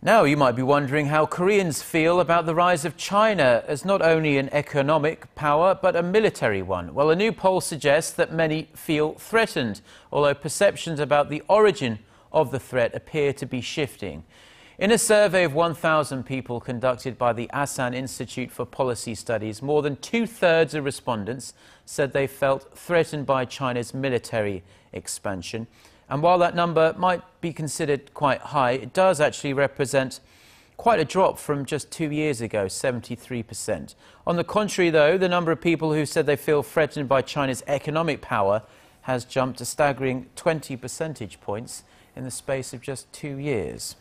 Now you might be wondering how Koreans feel about the rise of China as not only an economic power but a military one. Well, a new poll suggests that many feel threatened, although perceptions about the origin of the threat appear to be shifting. In a survey of 1,000 people conducted by the Asan Institute for Policy Studies, more than two-thirds of respondents said they felt threatened by China's military expansion. And while that number might be considered quite high, it does actually represent quite a drop from just two years ago, 73%. On the contrary, though, the number of people who said they feel threatened by China's economic power has jumped a staggering 20 percentage points in the space of just two years.